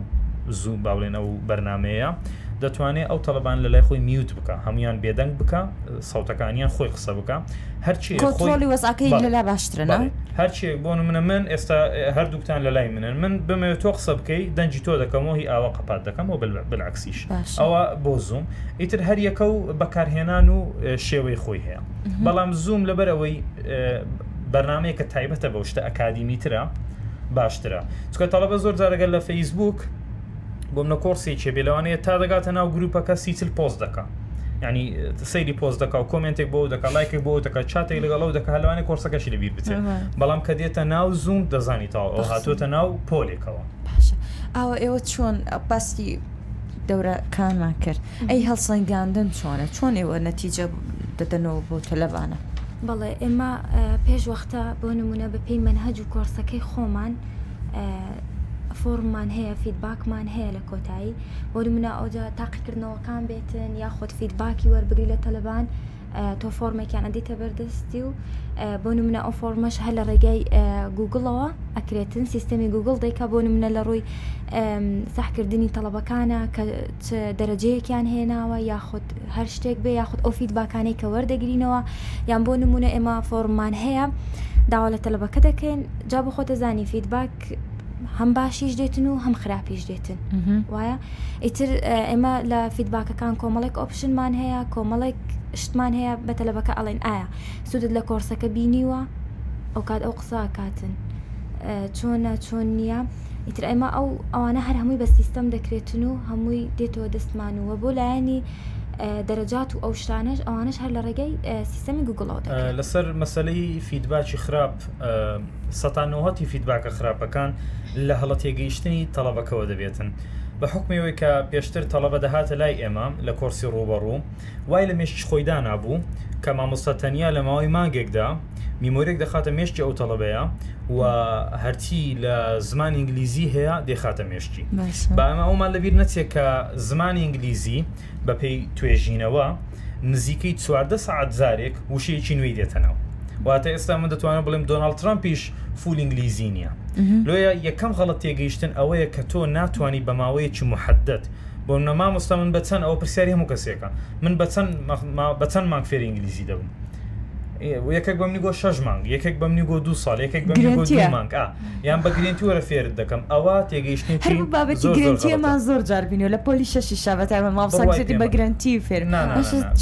زوم با بڵێن ئەو بەرنمەیە دەتوانێت ئەو تەلبان لە لای خۆی میوت بکە هەمویان بێدەنگ بکە ساوتەکانیان خۆی قسە بکە هەرچی خۆلی وەزاکەی لەلا باشترە هەرچی بۆن منە من ئێستا هەردووکتان لە لای منن من بمەوێت تۆ قسە بکەی دەنجی تۆ دەکەمەوە هی ئاوا قپات دەکەمەوە بلعکسیش ئەوە بۆ زوم ئیتر هەریەکە و بەکارهێنان و شێوەی خۆی هەیە بەڵام زوم لەبەرەوەی بەرنمەیە کە تایبەتە بەو شتە ئەکادیمیترە باشترە چکە تەڵەبە زۆر جارەگەر لە فەیسبوک بۆ منە کۆرسێکی بێلەوانەیە تا دەگاتە ناو گروپەکە سیتل پۆست دەکە ینی سەیری پۆست دەکا و کمنتێک بۆ دەکە لایکی بۆ دەکە چاتێک لەگەڵ و دەکە هەلوانی کۆرسەکەشی لەبییر بچێت بەڵام کە دێتە ناو زوم دەزانیتەوە ئەو هاتوۆتە ناو پۆلێکەوە ئاوە ئێوە چۆن باسی دەورەکانمان کرد ئەی هەڵسەنگاندن چۆنە چۆن ئێوە نەتیجە دەدەنەوە بۆ تەلەبانە بەڵێ ئێمە پێش وەختە بۆ نمونە بە پێی منهەج و کۆرسەکەی خۆمان فۆرممان هەیە فیدباکمان هەیە لە کۆتایی وەرمە ئەوجا تاقیکردنەوەکان بێتن یا خۆت فیدباکی وەربگری لە تەلەبان تۆ فۆرمێکیان ئەدیتە بەردەستی و بۆ نمونە ئەو فۆرمەش هە لە ڕێگەی گوگڵەوە ئەکرێتن سیستەمی گوگل دەیکا بۆ نمونە لە ڕووی ساحکردنی تەلەبەکانە کە دەرەجەیەکیان هێناوە یاخود هەر شتێک بێ یاخود ئۆفید باکانەی کە وەردەگرینەوە یان بۆ نمونە ئێمە فۆرممان هەیە داوا لە تەلەبەکە دەکەین جا بخۆتە زانی فیدباک هەم باشیش دێتن و هەم خراپیش دێتن وایە ئیتر ئێمە لە فیدباکەکان کۆمەڵێک ئۆپشنمان هەیە کۆمەڵێک شتمان هەیە بە تەلەبەکە ئەڵێن ئایا سوودت لە کۆرسەکە بینیوە ئەو کات ئەو قسە کاتن چۆنە چۆن نییە ئیتر ئێمە ئەو ئەوانە هەر هەمووی بە سیستەم دەکرێتن و هەمووی دێتەوە دەستمان وە بۆ لایەنی دەرەجات و ئەو شتانش ئەوانش هەر لە ڕێگەی سیستەمی گوگڵەوە لەسەر مەسلەی فیدباکی خراپ سەتانەوەتی فیدباکە خراپەکان لە هەڵە تێگەیشتنی تەڵەبەکەەوە دەبێتن. بە حکمەوەی کە پێشتر تەڵەبە دەهاتە لای ئێمە لە کۆرسی ڕوبەڕوو وای لە مێش خۆیدا نبوو کە مامۆستەتەنیا لە ماوەی ماگێکدا میمۆرێک دەخاتە مێشتی ئەو تەڵەبەیە و هەرتی لە زمان ئینگلیزی هەیە دێخاتە مێشتی بامە ئەومان لەبییر نەچێت کە زمان ئینگلیزی بە پێی توێژینەوە نزیکەی چواردە سعات زارێک وشەیەکی نوێی دێتەنەوە واتە ئێستا من دەتوانم بڵێم دۆناالد ترامپیش فول ئینگلیزی نییە لۆیە یەکەم غەڵت تێگەیشتن ئەوەیە کە تۆ ناتوانانی بە ماوەیەکی مححدت بۆ نەما مستە من بەچەند ئەوە پرسیاری هەموو کەسێکە من بەچەند مانگ فێری ئینگلیزی دەبم یەکێک بەم نیگۆ شەژ مانگ یەکێک بەم نیگۆ دو ساڵ یەکێک بە مانگ یان بە گرێنتی وەرە فێرت دەکەم ئەوە تێگەیشتنی بابەتی گرنتیەمان زۆر جاربین و لە پۆلی شەشی شابەتای ماوسەی بە گرنتی فێر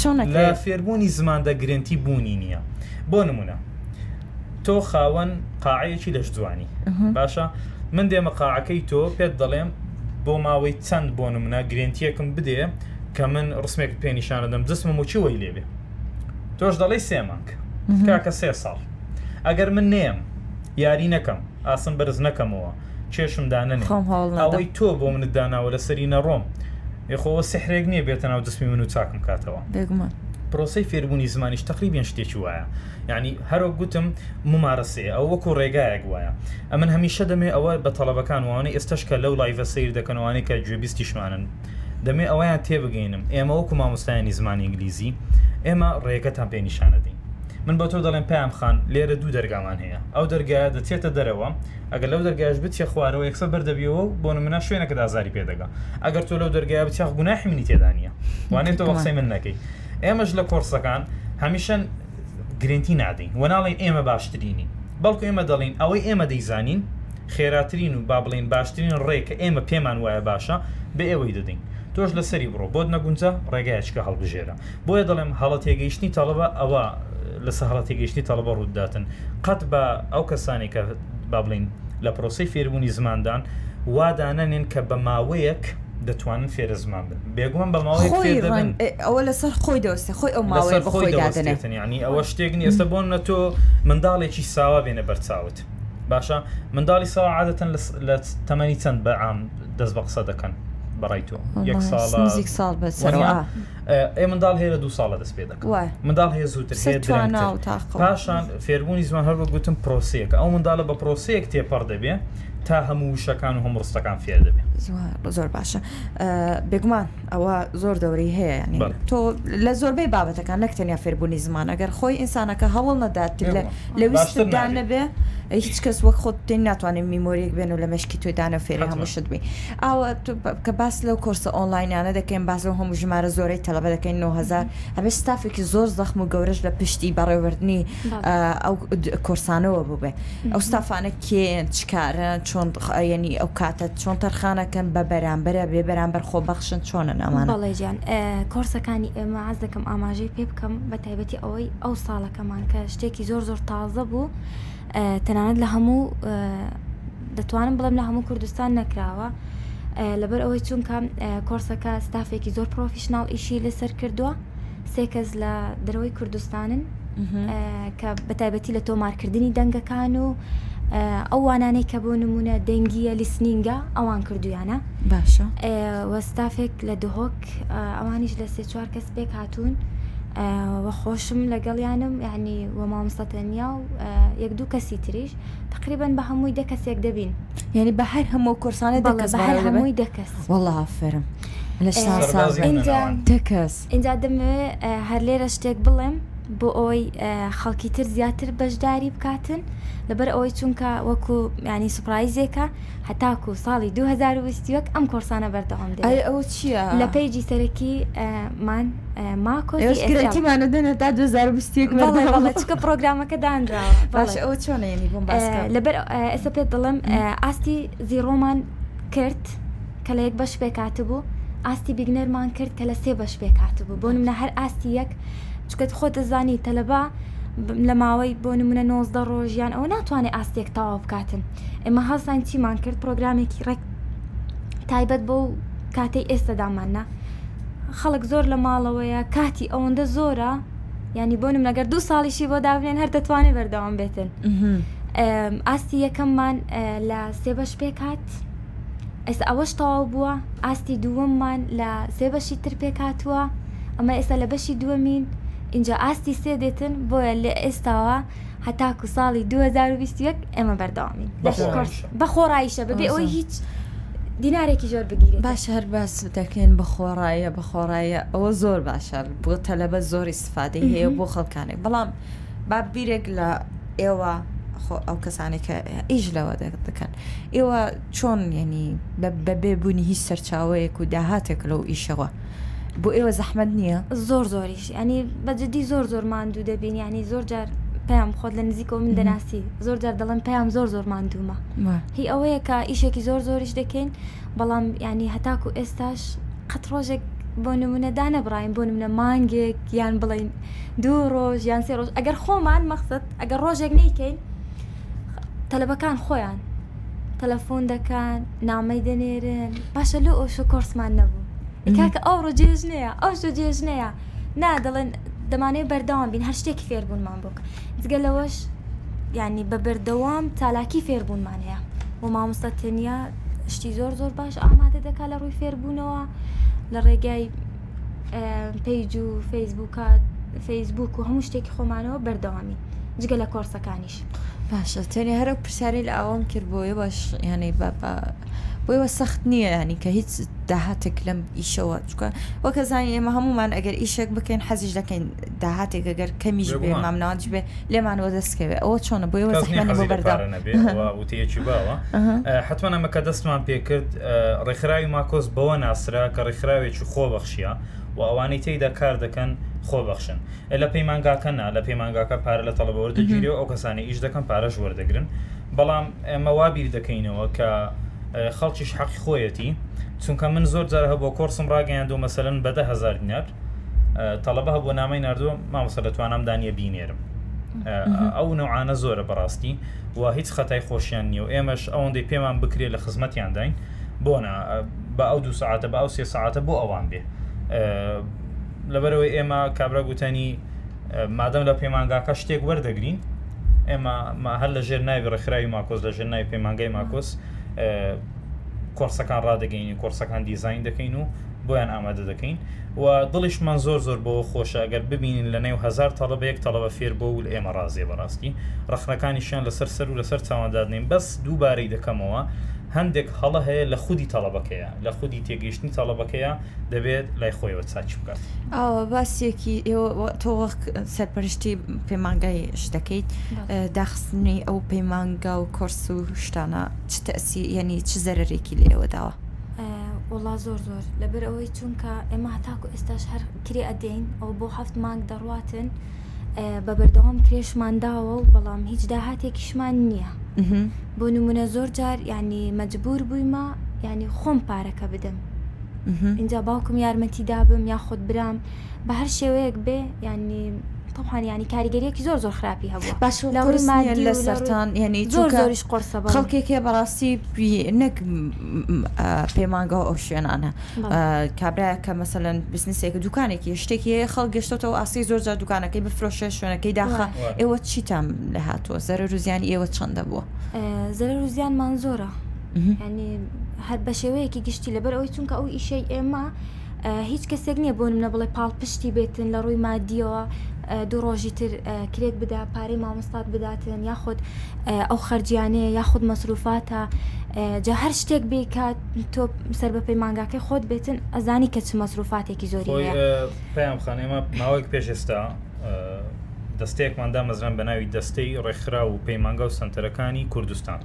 چۆن لە فێربوونی زماندا گرنتی بوونی نییە بۆ نمونە تۆ خاوەن قاعەیەکی لەش جوانی باشە من دێمە قاعەکەی تۆ پێت دەڵێم بۆ ماوەی چەند بۆ منە گرنتیەکم بدێ کە من ڕسمێک پێنیشانە دەم جسمم و چیوەی لێبێ تۆش دەڵی سێمانک کاکە سێ ساڵ ئەگەر من نێم یاری نەکەم ئاسم بەرز نەکەمەوە چێشم دانن ئەوەی تۆ بۆ منت داناوە لە سەری نەڕۆم یخۆوە سحرێک نییە بێتە ناو دەسمی من و چاکم کاتەوە پرۆسی فێربوونی زمانیش تقریبیان شتێکی وایە یعنی هەرۆک گوتم ممارەسێ ئەو وەکو ڕێگایەک وایە ئەمن هەمیشە دەمێ ئەوە بە تەڵەبەکان وانەی ئێستشکە لەو لایڤە سیر دەکەنەوەوانەی کە گوێبیستیشمانن دەمێ ئەویان تێبگەینم ئێمە وەکو مامۆستایانی زمانی ئینگلیزی ئێمە ڕێگەتان پێنیشانەدەین من بە تۆ دەڵێن پێیان خان لێرە دوو دەرگامان هەیە ئەو دەرگایە دەچێتە دەرەوە ئەگەر لەو دەرگایش بچێ خوارەوە یەکسە بەردەبیەوە بۆ منە شوێنەکە ئازاری پێدەگا ئەگەر تۆ لەو دەرگایە بچاخ گوناحی منی تێدانە وانێت تۆ <laughs> وەقسەی من نەکەی ئێمەش لە کۆرسەکان هەمیشەن گرنگی نادەین وەناڵین ئێمە باشترینی بەڵکو ئێمە دەڵین ئەوەی ئێمە دەیزانین خێراترین و با بڵین باشترین ڕێککە ئێمە پێمان وایە باشە بە ئێوەی دەدەین تۆش لەسەری بڕۆ بۆت نەگونجە ڕێگایشکە هەڵبژێرە بۆیە دەڵێم هەڵە تێگەیشتنی تەڵەبە ئەوە لە سەهڵە تێگەیشتنی تەڵەبە ڕووداتن قەت بە ئەو کەسانی کە با بڵین لە پرۆسی فێربوونی زماندان وادانەنین کە بە ماوەیەک دەتوانن فێرزمان بن بێگومان بە ماڵی ئەوە لەسەر خۆی دەستێ خۆی ئەو ماوەی خۆی دادنێتن ینی ئەوە شتێک نیێستا بۆن نە تۆ منداڵێکی ساوا بێنە بەرچاوت باشە منداڵی ساوا عادەتەن لە تەمەنی چەند بە عام دەست بە قسە دەکەن بەڕای تۆ یەک ساڵ ساڵ بەسەرەوە ئێ منداڵ هەیە دوو ساڵە دەست پێ دەکەن منداڵ هەیە زووتر پاشان فێربوونی زمان هەر بە گوتم پرۆسیەکە ئەو منداڵە بە پرۆسیەک تێپەڕ دەبێ تا هەموو شەکان و هەموو ڕستەکان فێر دەبێت زۆر باشە بێگومان ئەوە زۆر دەوری هەیە تۆ لە زۆربەی بابەتەکان نەکتەنیا فێربوونی زمان ئەگەر خۆی ئینسانەکە هەوڵ نەدات لە ویستدان نەبێ هیچ کەس وەک خۆت تێن ناتوانین میمۆریەک بێن و لە مەشکی تۆدانە فێری هەمووشت بووی ئاوە کە باس لەو کۆرسە ئۆنلاینانە دەکەین باز لەو هەموو ژمارە زۆرەی تەلەبە دەکەین 9هزار هەبێ ستافێکی زۆر زەخم و گەورەش لە پشتی بەڕێوەردنی ئەو کورسانەوە ببێ ئەو ستافانە کێن چکارە چۆن ینی ئەو کاتە چۆن تەرخانەکەن بە بەرامبەرە بێ بەرامبەر خۆبەخشن چۆنە نامان بەڵێجیان کۆرسەکانی ئێمە عز دەکەم ئاماژەی پێ بکەم بە تایبەتی ئەوەی ئەو ساڵەکەمان کە شتێکی زۆر زۆر تازە بوو. تەنانەت لە هەموو دەتوانم بڵم لە هەموو کوردستان نەکراوە لەبەر ئەوەی چونکە کۆرسەکە ستافێکی زۆر پرۆفیشنال ئیشی لەسەر کردووە سێ کەس لە دەرەوەی کوردستانن کە بەتایبەتی لە تۆمارکردنی دەنگەکان و ئەو وانانەی کە بۆ نمونە دەنگیە لیسنینگە ئەوان کردویانە باشە وەستافێک لە دهۆک ئەوانیش لە سێ چوار کەس پێک هاتوون. وە خۆشم لەگەڵیانم یعنی وە مامستەتەنیا و یەک دوو کەسی تریش تقریبن بە هەمووی دە کەسێک دەبین یعنی بە هەر هەموو کورسانە دەکەس هەر هەمووی دەکەس وەڵافرم لە دەکەس اینجا دەمێ هەر لێرە شتێک بڵێم بۆ ئەوەی خەڵکی تر زیاتر بەشداری بکاتن لەبەر ئەوەی چونکە وەکو ینی سوپایزێکە هەتاکو ساڵی 2020 ئەم کورسانە بەردەوام ئەو چییە لە پێیجی سەرەکیمان ماکۆتیمانە دێنە تا 2020 چکە پرۆگرامەکە دانراوە باش ئەو چۆنێنی بۆم لەبەر ئێستا پێت دڵم ئاستی زیڕۆمان کرد کە لە یەک بەش پێکاتبوو ئاستی بیگنەرمان کرد کە لە سێ بەش پێکاتبوو بۆ منە هەر ئاستی یەک چکەت خۆ دەزانی تەلەبا لە ماوەی بۆ نمونە 90 ڕۆژیان ئەو ناتوانێت ئاستێک تاوا بکاتن ئێمە هەڵسان چیمان کرد پرۆگرامێکی ڕێک تایبەت بۆ کاتەی ئێستاداماننا خەڵک زۆر لە ماڵەوەیە کاتی ئەوەندە زۆرە ینی بۆ نمەگەر دو ساڵیشی بۆ دابنێن هەر دەتوانێت بەردەوام بێتن ئاستی یەکەممان لە سێبەش پێک هات ئێستا ئەوەش تەواو بووە ئاستی دووەممان لە سێبەشی تر پێک هاتووە ئەمە ئێستا لە بەشی دووەمین اینجا ئاستی سێ دێتن بۆیە لە ئێستاوە هەتاکو ساڵی 2020 ئێمە بەرداوامین بە خۆڕایشە ببێ ئەوی هیچ دینارێکی زۆر بگیری باش هەر باس دەکەین بە خۆڕایە بە خۆڕایە ئەوە زۆر باشە بۆ تەلەبە زۆری سفادەی هەیە بۆ خەڵکانێک بەڵام با بیرێک لە ئێوە ئەو کەسانی کە ئیش لەوە دەکەن ئێوە چۆن یعنی بەبێبوونی هیچ سەرچاوەیەک و داهاتێک لەو ئیشەوە بۆ ئێوە زەحمد نییە زۆر زۆریش ئەنی بەجددی زۆر زۆر ماندوو دەبین ینی زۆر جار پێم خۆت لە نزیکەوە من دەناسی زۆر جار دەڵم پێیان زۆر زۆر ماندوومە هی ئەوەیە کە ئیشێکی زۆر زۆریش دەکەین بەڵام ینی هەتاکو ئێستاش قەت ڕۆژێک بۆ نمونە دانەبراین بۆ نمونە مانگێک یان بڵین دوو ڕۆژ یان سێ ڕۆژ ئەگەر خۆمان مەخصد ئەگەر ڕۆژێک نیکەین تەلەبەکان خۆیان تەلەفۆن دەکەن نامەی دەنێرن باشە لە ئۆشە کۆرسمان نەبوو کاکە ئەوڕۆ جێژنەیە ئەو شو جێژنەیە نا دەڵێن دەمانەیە بەردەوام بین هەر شتێکی فێربوونمان بۆک جگە لەوەش ینی بە بەردەوام تالاکی فێربوونمان هەیە و مامۆستا تەنیا شتی زۆر زۆر باش ئامادە دەکا لە ڕووی فێربوونەوە لە ڕێگای پیج و فیسبوکات فیسبوک و هەموو شتێکی خۆمانەوە بەردەوامی جگە لە کۆرسەکانیش باشە تێنێ هەرە پرسیاری لە ئاوام کرد بۆیە باش یانەی بە بۆیەوە سەخت نییە ینی کە هیچ داهاتێک لەم ئیشەوە چکە وەکە زانانی ئێمە هەمومان ئەگەر ئیشێک بکەین حەزیش دەکەین داهاتێک ئەگەر کەمیش بێ مامناوانش بێ لێمانەوە دەستکەوێ ئەوە چۆنە بۆیەوە بەرداوتەیەکی <laughs> باوە حتمما ئەمەکە دەستمان پێکرد ڕێکخراوی ماکۆس بەوە ناسرا کە ڕێکخراوێکی خۆبەخشیە و ئەوانەی تێدا کار دەکەن خۆبەخشن لە پەیمانگاکە نا لە پەیمانگاکە پارە لە تەڵەبەوەردەگیری و ئەو کەسانی ئیش دەکەن پارەش وەردەگرن بەڵام ئەمە وابیر دەکەینەوە کە خەڵکیش حەقی خۆیەتی چونکە من زۆر جار هەبوو کۆرسم ڕاگەیاندۆ مەسەن بەدە هزار دینار تەڵبە هەبوو نامی نردووە مامەسە دەتوانم دانیە بینێرم ئەو نەوانە زۆرە بەڕاستی و هیچ خەتای خۆشیان نیە و ئێمەش ئەوەندەی پێمان بکرێت لە خزمەتیان داین بۆنا بە ئەو دو ساعتە بە ئەو سێ ساعتە بۆ ئەوان بێ لەبەرەوەی ئێمە کابرا گوتنی مادەم لە پەیمانگاکە شتێک وەردەگرین ئێمە هەر لە ژێر ناوی ڕخراوی ماکۆس لە ژێر ناوی پەیمانگای ماکۆس کۆرسەکان ڕدەگەین کۆرسەکان دیزین دەکەین و بۆیان ئامادە دەکەین و دڵیشمان زۆر زۆر بۆ خۆشە ئەگەر ببینین لە نێو هزار تەڵبەیەک تەڵەوە فێر بۆ و ئێمە ڕازێ بەڕاستی ڕخنەکانیشیان لەسەر سەر و لەسەر چاوادادنین بەس دووبارەی دەکەمەوە هەندێک هەڵە هەیە لە خودی تەڵەبەکەیە لە خودی تێگەیشتنی تەڵەبەکەیە دەبێت لای خۆیەوە چاچ بکات ئەوە باسیەکی ئێوە تۆ سەرپەرشتی پەیمانگای شتەکەیت داخستنی ئەو پەیمانگا و کورس و شتانە چ تەسی یعنی چ زەرێکی لێەوە داوە وڵا زۆر زۆر لەبەر ئەوەی چونکە ئێمە هەتاکو ئێستاش هەر کرێ ئەدەین ئەو بۆ هەفت مانگ دەڕاتن و بە بەردەوام کرێشمان داوە و بەڵام هیچ داهاتێکیشمان نییە بۆ نمونە زۆر جار ینی مەجبور بوویمە ینی خۆم پارەکە بدەم اینجا باوکم یارمەتی دابم یا خۆت برام بە هەر شێوەیەک بێ ینی طبعاً ینی کاریگەریەکی زۆر زۆر خراپی هەبوو باش لە سەران یعنی زۆر زۆریش قرسە خەڵکێکێ بەڕاستی نەک پێمانگە ئەو شوێنانە کابراە کە مەمثلەن بزنسێک دوکانێکی شتێکی خەڵ گەشتەوە ئاسی زۆر زار دوکانەکەی بفرۆشە شوێنەکەی داخە ئێوە چیتان لە هاتووە زەرە روزیان ئێوە چەندە بووە زەرە روزیانمان زۆرە ینی هەر بە شێوەیەکی گشتی لەبەر ئەوی چونکە ئەو ئیشەی ئێمە هیچ کەسێک نییە بۆنم نە بڵێ پاڵ پشتی بێتن لە ڕووی مادیەوە دوو ڕۆژی تر کرێک بدا پارەی مامۆستات بداتن یاخود ئەو خەرجیانەیە یاخود مەسروفاتە جا هەر شتێک بیکات تۆ سەر بە پەیمانگاکەی خۆت بێتن ئەزانی کە چ مەسروفاتێکی زۆری پێم خانێمە ماوەیەک پێشێستا دەستەیەکماندا مەزران بە ناوی دەستەی ڕێکخرا و پەیمانگە و سنتەرەکانی کوردستان.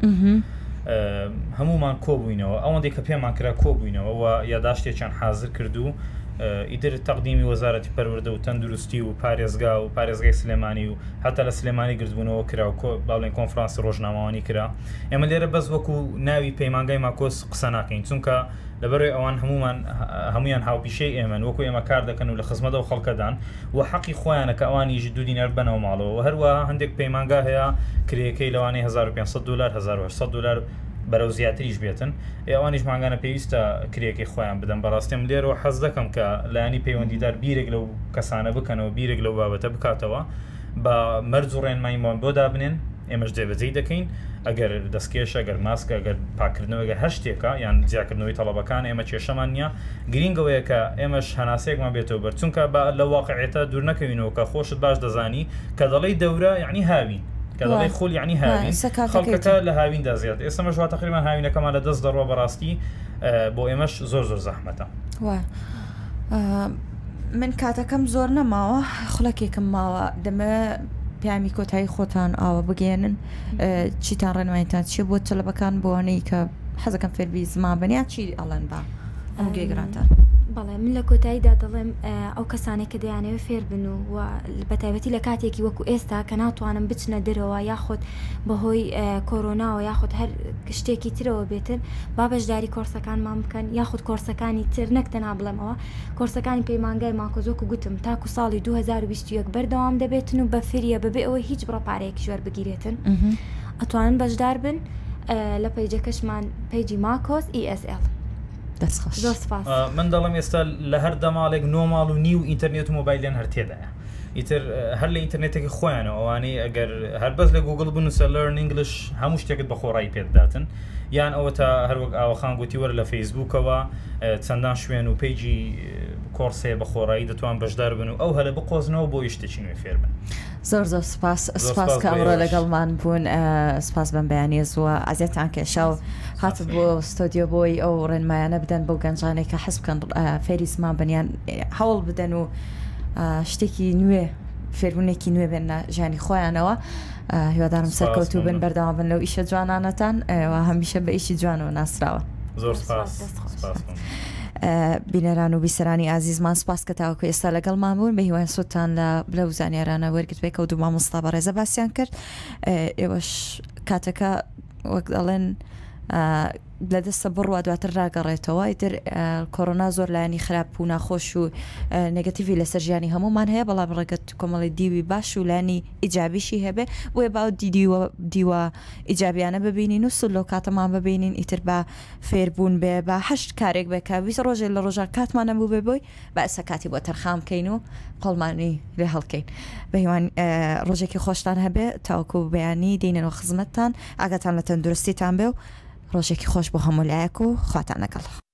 هەمومان کۆبووینەوە ئەوەندێک کە پێمان کرا کۆبووینەوە و یاداشتێکیان حاضر کردو ئیدر تەقدیمی وەزارەتی پەروەدە و تەندروستی و پارێزگا و پارێزگای سلێمانی و هەتا لە سلێمانی گرتبوونەوە کرا و باڵێن کۆنفرانسی ڕۆژناماوانی کرا ئێمە لێرە بەس وەکو ناوی پەیمانگای ماکۆس قسە ناکەین چونکە لەبەرەوەی ئەوان هەمومان هەمویان هاوپیشەی ئێمە وەکو ئێمە کار دەکەن و لە خزمەتە و خەڵکەدان و حەقی خۆیانەکە ئەوانی ژ دوودی نەر بنەوە ماڵەوە هەروە هەندێک پەیمانگا هەیە کرێەکەی لەوانی 1500 دلار 1600 دلار بەرەو زیاتریش بێتن ئێوانیش ماگانە پێویستە کرێکی خۆیان بدەم بەڕاستیم لێرەوە حەز دەکەم کە لایانی پەیوەندیدار بیرێک لەو کەسانە بکەنەوە بیرێک لەو بابەتە بکاتەوە بە مەرج و ڕێنمایمان بۆ دابنێن ئێمەش دێبەجێ دەکەین ئەگەر دەستکێشە گەر ماسکە ئەگەر پاکردنەوەگە هەشتێکە یان زیاکردنەوەی تەڵەبەکان ئێمە کێشەمان نییە گرینگەوەیە کە ئێمەش هەناسێکمان بێتەوە بەرچونکە بە لە واقعێتە دوور نەکەوینەوە کە خۆشت باش دەزانی کە دەڵی دەورە یعنی هاوین کە دەڵی خۆل یعنی هاوین خەڵکەکە لە هاویندا زیات ئێستامە ژوا تقریمان هاوینەکەمان لە دەست دەڕۆ بەڕاستی بۆ ئێمەش زۆر زۆر زەحمەتە من کاتەکەم زۆر نەماوە خولەکێکم ماوە دەمە پیامی کۆتایی خۆتان ئاوە بگێنن چیتان ڕێنمایتان چی بۆ چلەبەکان بۆ وانەی کە حەزەکەم فێربی زمان بنیا چی ئەڵەن با ئەم گوێگرانتان. بەڵێ من لە کۆتاییدا دەڵێم ئەو کەسانێک کە دەیانەوە فێر بن و بەتایبەتی لە کاتێکی وەکو ئێستا کە ناتوانم بچنە دەرەوە یاخۆت بەهۆی کۆرۆناوە یاخود هەر شتێکی ترەوە بێتن با بەشداری کۆرسەکانمان بکەن یاخود کۆرسەکانی تر نەکتەنا بڵێمەوە کۆرسەکانی پەیمانگای ماکۆزۆک و گوتم تاکو ساڵی 2020 بەردەوام دەبێتن و بە فریە ببێ ئەوە هیچ بڕپارەیەکی ژێر بگیرێتن ئەتوانن بەشدار بن لە پەیجەکەشمان پەیجی ماکۆس ESL. دەستخش من دەڵم ئێستا لە هەر دەماڵێک نۆماڵ و نی و ئینتەرنێت و مۆبایلیان هەرتێدایە ئیتر هەر لە ئینتەرنێتێکی خۆیان ئەوانەی ئەگەر هەربەز لە گوگل بنووسە لەرن ئینگلیش هەموو شتێکت بە خۆڕای پێدادن یان ئەوە تا هەروەک ئاوەخان گوتی وەرە لە فەیسبووکەوە چەندان شوێن و پیجی کۆرسەیە بە خۆڕایی دەتوان بەشدار بن و ئەو هەلە بقۆزنەوە بۆ یشتێکی نوێ فێر بن. زۆر زۆر سپاس سپاس کە ئەمڕۆ لەگەڵمان بوون سپاس بم بەیانێ زووە ئازیەتان کێشە و هات بۆ ستۆدیۆ بۆی ئەو ڕێنمایانە بدەن بۆ گەنجانێک کە حەز بکەن فێریسمان بنیان هەوڵ بدەن و شتێکی نوێ فێربوونێکی نوێ بێنە ژیانی خۆیانەوە هیوادارم سەرکەوتو بن بەردەوا بن لەو ئیشە جوانانەتان و هەمیشە بە ئیشی جوان و ناسراوە زۆر سپاس. بینەران و بیسەرانی ئازیزمان سپاس کە تاوکە ئێستا لەگەڵ مامون بە هیوان سووتان لە لەو زانیارانە وەرگت بێ کەوت دوما مستابە ڕێزە باسییان کرد ئێوەش کاتەکە وەک دەڵێن لە دەستە بڕوا دواتر ڕاگەڕێتەوە ئیتر کۆرۆنا زۆر لایانی خراپ و ناخۆش و نگەتیوی لەسەر ژیانی هەمومان هەیە بەڵام ڕێگەت کۆمەڵی دیوی باش و لانی ئیجابیشی هەبێ وێ باو دیوە دیوە ئیجابیانە ببینین و سلۆ کاتەمان ببینین ئیتر با فێربوون بێ بە هەشت کارێک بەکویست ڕۆژێک لە ڕۆژان کاتمانەبوو بێ بۆی بە ئەسە کاتی بۆ تەرخام بکەین و قڵمانی لێ هەڵکەین بەهیوان ڕۆژێکی خۆشتان هەبێ تاوکو بەیانی دینەوە خزمەتتان ئاگاتان لە تەندروستیتان بێ و روشه که خوش بخواهم و لعیک خواهد تنگل.